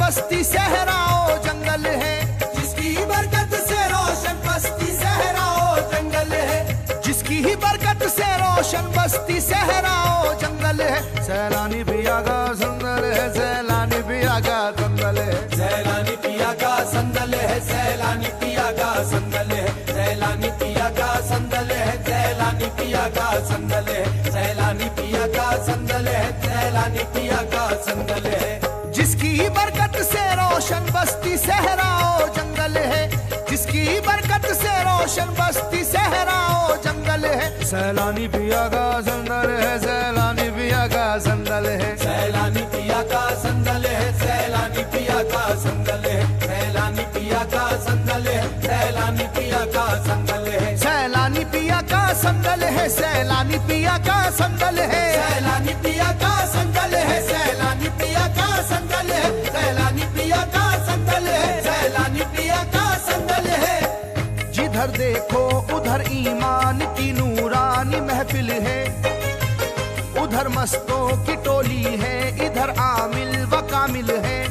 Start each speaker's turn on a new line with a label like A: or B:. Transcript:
A: बस्ती सहराओ जंगल है।
B: जिसकी ही बरकत से रोशन बस्ती सहराओ जंगल है।
A: जिसकी ही बरकत से रोशन बस्ती सहराओ जंगल है। सैलानी पिया का संदल है, सैलानी पिया का जंगल है।
B: सैलानी पिया का संदल है, सैलानी पिया का संदल है। सैलानी पिया का संदल है, सैलानी पिया का संदल है। सैलानी पिया का संदल है, सैलानी पिया का संदल है।
A: जिसकी ही बरकत से रोशन बस्ती सहराओ जंगल है। जिसकी ही बरकत से रोशन बस्ती सहराओ जंगल है। सैलानी पिया का संदल है सैलानी पिया का संदल है।
B: सैलानी पिया का संदल है सैलानी पिया का संदल है। सैलानी पिया का संदल है सैलानी पिया का संदल है।
A: सैलानी पिया का संदल है सैलानी पिया का संदल है। देखो, उधर ईमान की नूरानी महफिल है। उधर मस्तों की टोली है, इधर आमिल व कामिल है।